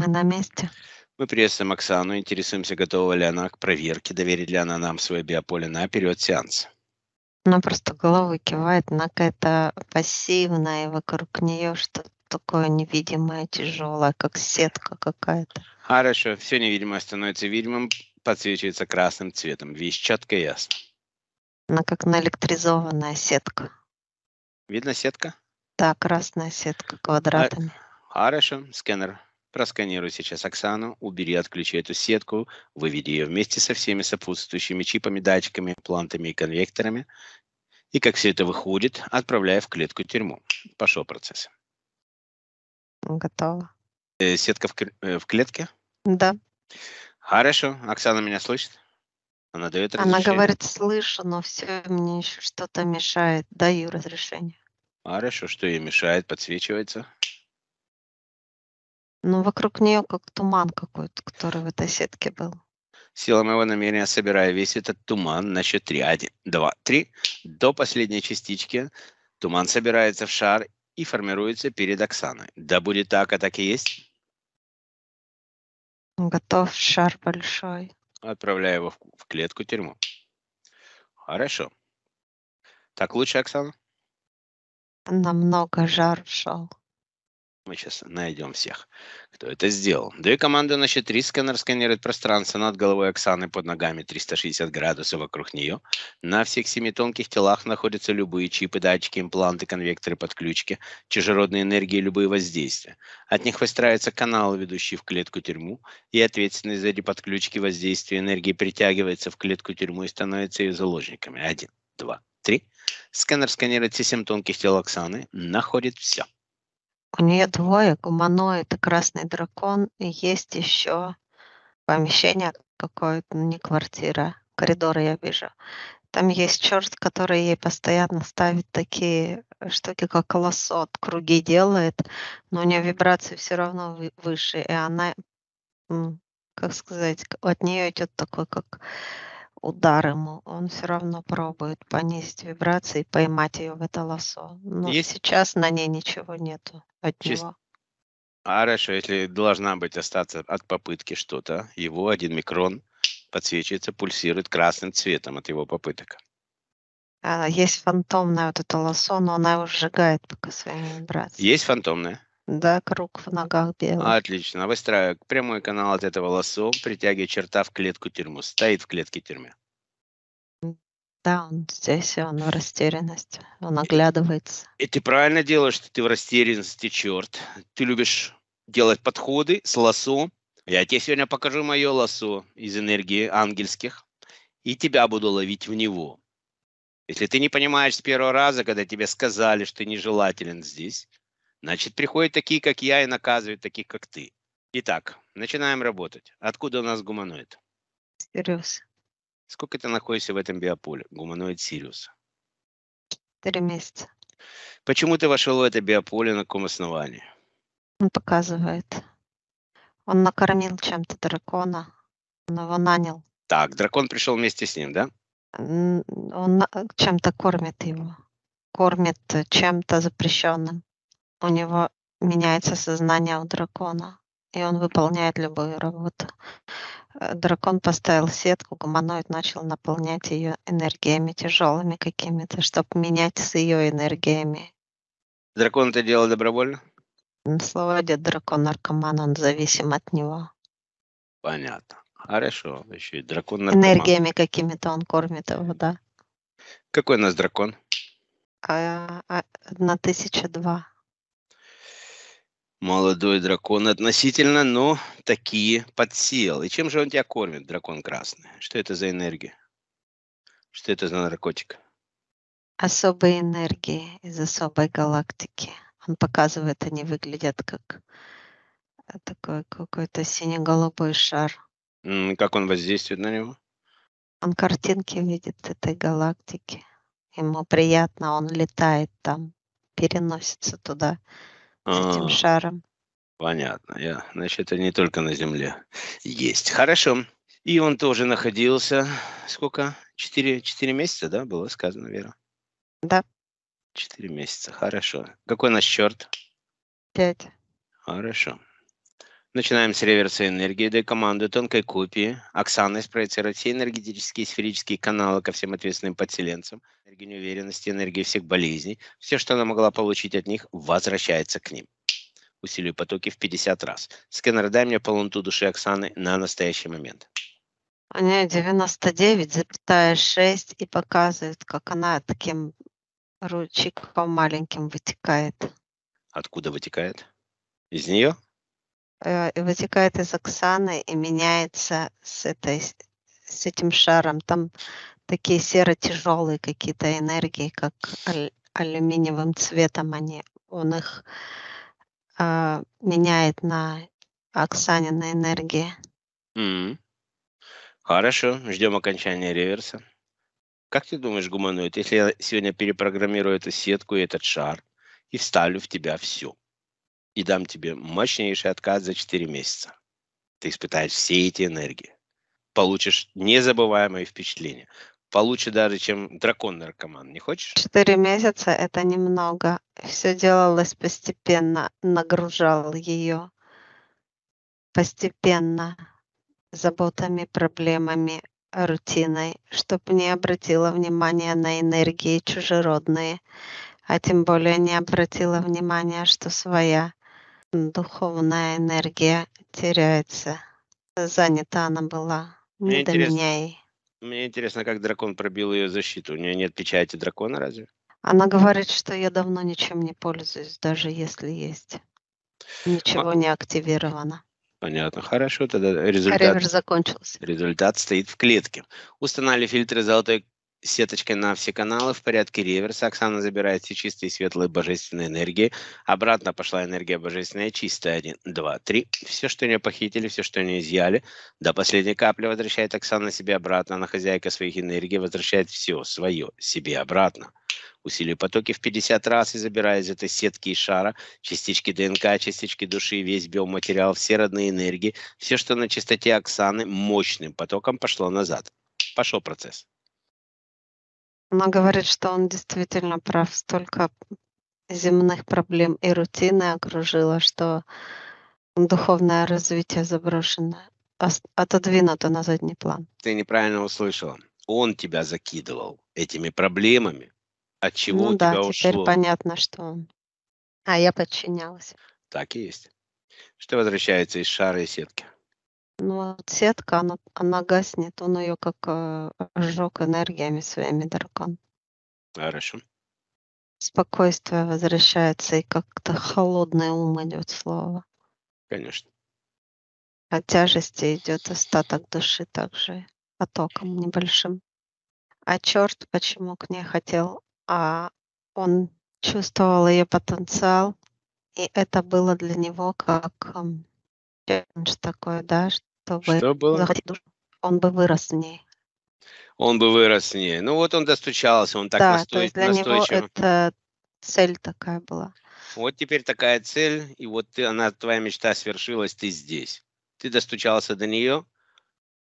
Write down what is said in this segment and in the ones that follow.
Мы на месте. Мы приветствуем Оксану, интересуемся, готова ли она к проверке, доверит ли она нам свое биополе на период сеанса. Она просто головой кивает, она какая-то пассивная, и вокруг нее что-то такое невидимое, тяжелое, как сетка какая-то. Хорошо, все невидимое становится видимым, подсвечивается красным цветом. Вещь четко и ясно. Она как наэлектризованная сетка. Видно сетка? Да, красная сетка квадратами. Хорошо, сканер. Просканируй сейчас Оксану, убери, отключи эту сетку, выведи ее вместе со всеми сопутствующими чипами, датчиками, плантами и конвекторами. И как все это выходит, отправляя в клетку тюрьму. Пошел процесс. Готово. Э, сетка в, э, в клетке? Да. Хорошо. Оксана меня слышит? Она дает разрешение? Она говорит, слышу, но все мне еще что-то мешает. Даю разрешение. Хорошо. Что ей мешает? Подсвечивается? Ну, вокруг нее как туман какой-то, который в этой сетке был. Сила моего намерения, собирая весь этот туман на счет. Один, два, три. До последней частички туман собирается в шар и формируется перед Оксаной. Да будет так, а так и есть. Готов шар большой. Отправляю его в, в клетку тюрьму. Хорошо. Так лучше, Оксана? Намного жар шел. Мы сейчас найдем всех, кто это сделал. Две команды на счет 3. Сканер сканирует пространство над головой Оксаны под ногами 360 градусов вокруг нее. На всех семи тонких телах находятся любые чипы, датчики, импланты, конвекторы, подключки, чужеродные энергии, любые воздействия. От них выстраивается канал, ведущий в клетку-тюрьму, и ответственный за эти подключки воздействия энергии притягивается в клетку-тюрьму и становится ее заложниками. Один, два, три. Сканер сканирует все семь тонких тел Оксаны, находит все. У нее двое, гуманоид и красный дракон, и есть еще помещение какое-то, не квартира, коридоры я вижу. Там есть черт, который ей постоянно ставит такие штуки, как колосо, круги делает, но у нее вибрации все равно выше, и она, как сказать, от нее идет такой, как удар ему, он все равно пробует понизить вибрации, поймать ее в это лосо. Но Есть... сейчас на ней ничего нету от Чис... него. Хорошо, если должна быть остаться от попытки что-то, его один микрон подсвечивается, пульсирует красным цветом от его попыток. А, есть фантомное вот это лосо, но она его сжигает пока своими вибрациями. Есть фантомное? Да, круг в ногах белый. Отлично. Выстраиваю прямой канал от этого лосо, притягиваю черта в клетку тюрьму. Стоит в клетке тюрьмы. Да, он здесь, он в растерянности, он оглядывается. И ты правильно делаешь, что ты в растерянности, черт. Ты любишь делать подходы с лосо. Я тебе сегодня покажу мое лосо из энергии ангельских, и тебя буду ловить в него. Если ты не понимаешь с первого раза, когда тебе сказали, что ты нежелателен здесь, Значит, приходят такие, как я, и наказывают таких, как ты. Итак, начинаем работать. Откуда у нас гуманоид? Сириус. Сколько ты находишься в этом биополе? Гуманоид Сириуса. Три месяца. Почему ты вошел в это биополе, на каком основании? Он показывает. Он накормил чем-то дракона. Он его нанял. Так, дракон пришел вместе с ним, да? Он чем-то кормит его. Кормит чем-то запрещенным у него меняется сознание у дракона, и он выполняет любую работу. Э, дракон поставил сетку, гуманоид начал наполнять ее энергиями тяжелыми какими-то, чтобы менять с ее энергиями. Дракон это делал добровольно? Слово идет дракон наркоман, он зависим от него. Понятно. Хорошо. Еще и дракон наркоман. Энергиями какими-то он кормит его, да. Какой у нас дракон? А, а, тысяча два молодой дракон относительно, но такие подсел. И чем же он тебя кормит, дракон красный? Что это за энергия? Что это за наркотик? Особые энергии из особой галактики. Он показывает, они выглядят как э, такой какой-то сине-голубой шар. Как он воздействует на него? Он картинки видит этой галактики. Ему приятно, он летает там, переносится туда с этим а. шаром. Понятно. Я, значит, это не только на Земле есть. Хорошо. И он тоже находился, сколько? Четыре, четыре месяца, да, было сказано, Вера? Да. Четыре месяца, хорошо. Какой наш черт? Пять. Хорошо. Начинаем с реверса энергии. Дай команду тонкой копии. Оксана спроецировать все энергетические сферические каналы ко всем ответственным подселенцам. Энергия неуверенности, энергия всех болезней. Все, что она могла получить от них, возвращается к ним. Усилию потоки в 50 раз. Сканер, дай мне полноту души Оксаны на настоящий момент. У нее 99,6 и показывает, как она таким ручейком маленьким вытекает. Откуда вытекает? Из нее? Э, вытекает из Оксаны и меняется с, этой, с этим шаром. Там такие серо-тяжелые какие-то энергии, как аль- алюминиевым цветом они. Он их э, меняет на Оксанины энергии. М. Хорошо, ждем окончания реверса. Как ты думаешь, гуманоид, если я сегодня перепрограммирую эту сетку и этот шар и вставлю в тебя все, и дам тебе мощнейший откат за 4 месяца, ты испытаешь все эти энергии, получишь незабываемые впечатления, получше даже, чем дракон-наркоман. Не хочешь? Четыре месяца это немного. Все делалось постепенно, нагружал ее постепенно заботами, проблемами, рутиной, чтобы не обратила внимания на энергии чужеродные, а тем более не обратила внимания, что своя духовная энергия теряется. Занята она была. Мне Не до интересно. меня ей. Мне интересно, как дракон пробил ее защиту. У нее нет печати дракона разве? Она говорит, что я давно ничем не пользуюсь, даже если есть. Ничего не активировано. Понятно. Хорошо, тогда результат, Реверс закончился. результат стоит в клетке. Устанавливали фильтры золотой сеточкой на все каналы в порядке реверса. Оксана забирает все чистые, светлые, божественные энергии. Обратно пошла энергия божественная, чистая. Один, два, три. Все, что у нее похитили, все, что у нее изъяли. До последней капли возвращает Оксана себе обратно. Она хозяйка своих энергий, возвращает все свое себе обратно. Усилие потоки в 50 раз и забирая из этой сетки и шара частички ДНК, частички души, весь биоматериал, все родные энергии, все, что на чистоте Оксаны, мощным потоком пошло назад. Пошел процесс. Она говорит, что он действительно прав. Столько земных проблем и рутины окружило, что духовное развитие заброшено, отодвинуто на задний план. Ты неправильно услышала. Он тебя закидывал этими проблемами, от чего ну у да, тебя теперь ушло. понятно, что он. А я подчинялась. Так и есть. Что возвращается из шара и сетки? Ну вот сетка, она, она гаснет, он ее как э, сжег энергиями своими дракон. Хорошо. Спокойствие возвращается, и как-то холодный ум идет слово. Конечно. От тяжести идет остаток души также потоком небольшим. А черт почему к ней хотел? А он чувствовал ее потенциал, и это было для него как эм, челлендж такой, да, чтобы Что было? захватить душу. Он бы вырос в ней. Он бы вырос с ней. Ну вот он достучался, он так да, то настой- есть для него настойчиво. это цель такая была. Вот теперь такая цель, и вот ты, она, твоя мечта свершилась, ты здесь. Ты достучался до нее,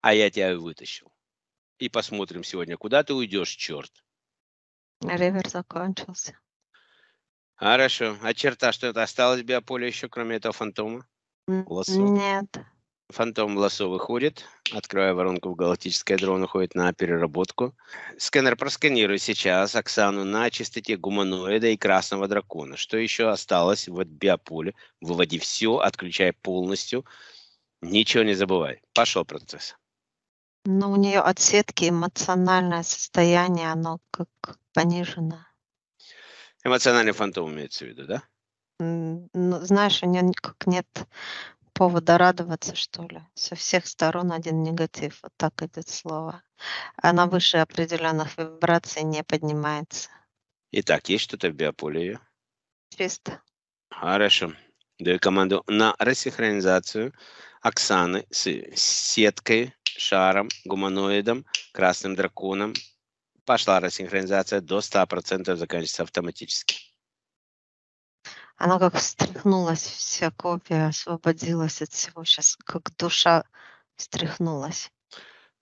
а я тебя и вытащил. И посмотрим сегодня, куда ты уйдешь, черт. Ривер закончился. Хорошо. А черта, что это осталось в биополе еще, кроме этого фантома? Лосо. Нет. Фантом Лосо выходит, открывая воронку в галактическое дрон, уходит на переработку. Сканер просканируй сейчас Оксану на чистоте гуманоида и красного дракона. Что еще осталось в биополе? Выводи все, отключай полностью. Ничего не забывай. Пошел процесс. Но у нее от сетки эмоциональное состояние, оно как понижено. Эмоциональный фантом имеется в виду, да? Ну, знаешь, у нее как нет повода радоваться, что ли. Со всех сторон один негатив. Вот так идет слово. Она выше определенных вибраций не поднимается. Итак, есть что-то в биополе? Чисто. Хорошо. Даю команду на рассинхронизацию Оксаны с сеткой, шаром, гуманоидом, красным драконом. Пошла рассинхронизация до 100% заканчивается автоматически. Она как встряхнулась, вся копия освободилась от всего. Сейчас как душа встряхнулась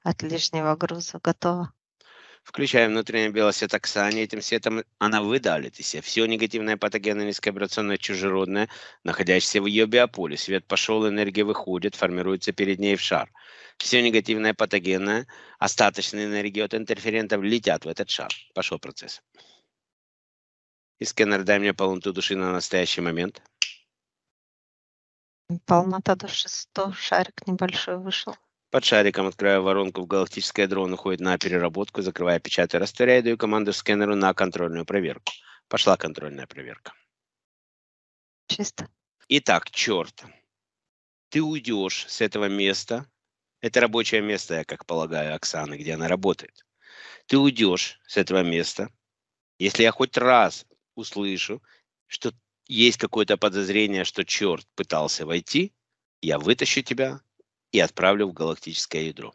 от лишнего груза. Готова. Включая внутренний белый свет Оксане, этим светом она выдалит из себя все негативное патогенное низковибрационное чужеродное, находящееся в ее биополе. Свет пошел, энергия выходит, формируется перед ней в шар. Все негативное патогенное, остаточные энергии от интерферентов летят в этот шар. Пошел процесс. И сканер дай мне полноту души на настоящий момент. Полнота души 100, шарик небольшой вышел. Под шариком открываю воронку в галактическое дрон, уходит на переработку, закрывая, печатаю, растворяю, даю команду сканеру на контрольную проверку. Пошла контрольная проверка. Чисто. Итак, черт, ты уйдешь с этого места. Это рабочее место, я как полагаю, Оксаны, где она работает. Ты уйдешь с этого места, если я хоть раз услышу, что есть какое-то подозрение, что черт пытался войти, я вытащу тебя и отправлю в галактическое ядро.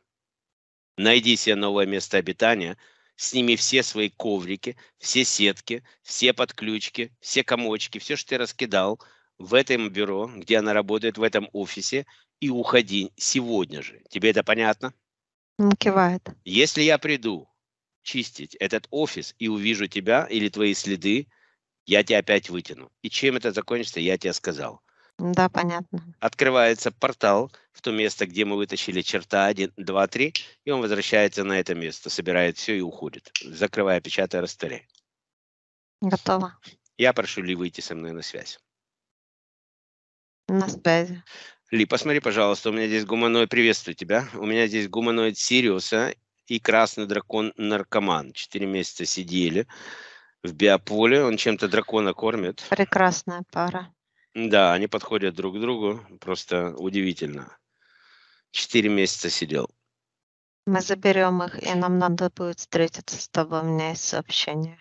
Найди себе новое место обитания, сними все свои коврики, все сетки, все подключки, все комочки, все, что ты раскидал в этом бюро, где она работает, в этом офисе, и уходи сегодня же. Тебе это понятно? Он кивает. Если я приду чистить этот офис и увижу тебя или твои следы, я тебя опять вытяну. И чем это закончится, я тебе сказал. Да, понятно. Открывается портал в то место, где мы вытащили черта 1, 2, 3, и он возвращается на это место, собирает все и уходит, закрывая, печатая, растворяя. Готово. Я прошу Ли выйти со мной на связь. На связи. Ли, посмотри, пожалуйста, у меня здесь гуманоид, приветствую тебя. У меня здесь гуманоид Сириуса и красный дракон наркоман. Четыре месяца сидели в биополе, он чем-то дракона кормит. Прекрасная пара. Да, они подходят друг к другу, просто удивительно. Четыре месяца сидел. Мы заберем их, и нам надо будет встретиться с тобой. У меня есть сообщение.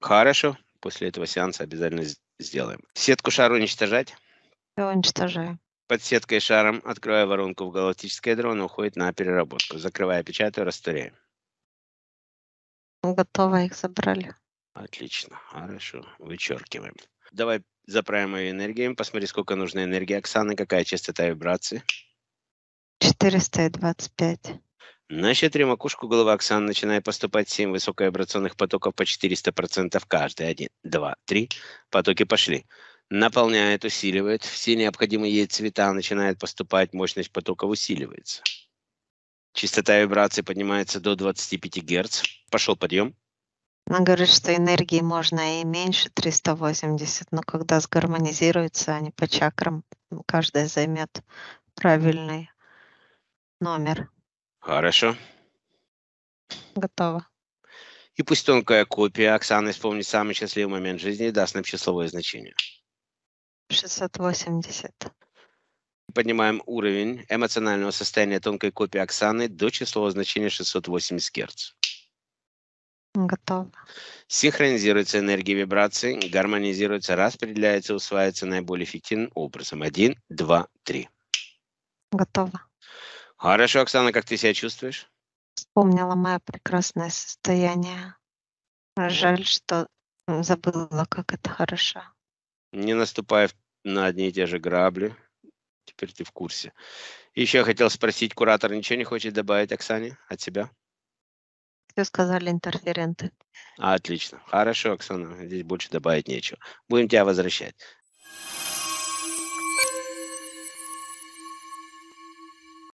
Хорошо, после этого сеанса обязательно сделаем. Сетку шар уничтожать. Я уничтожаю. Под сеткой шаром открывая воронку в галактическое дрон, уходит на переработку. Закрывая, печатаю, растворяю. Готово, их забрали. Отлично, хорошо, вычеркиваем. Давай заправим ее энергией, посмотри, сколько нужно энергии Оксаны, какая частота вибрации. 425. На счет макушку головы Оксаны начинает поступать 7 высоковибрационных потоков по 400% каждый. Один, два, три. Потоки пошли. Наполняет, усиливает. Все необходимые ей цвета начинает поступать, мощность потоков усиливается. Частота вибрации поднимается до 25 Гц. Пошел подъем. Она говорит, что энергии можно и меньше 380, но когда сгармонизируются они по чакрам, каждая займет правильный номер. Хорошо. Готово. И пусть тонкая копия Оксаны вспомнит самый счастливый момент жизни и даст нам числовое значение. 680. Поднимаем уровень эмоционального состояния тонкой копии Оксаны до числового значения 680 Гц. Готово. Синхронизируется энергия вибраций, гармонизируется, распределяется, усваивается наиболее эффективным образом. Один, два, три. Готово. Хорошо, Оксана, как ты себя чувствуешь? Вспомнила мое прекрасное состояние. Жаль, что забыла, как это хорошо. Не наступая на одни и те же грабли. Теперь ты в курсе. Еще хотел спросить, куратор ничего не хочет добавить Оксане от себя? Все сказали интерференты. Отлично. Хорошо, Оксана, здесь больше добавить нечего. Будем тебя возвращать.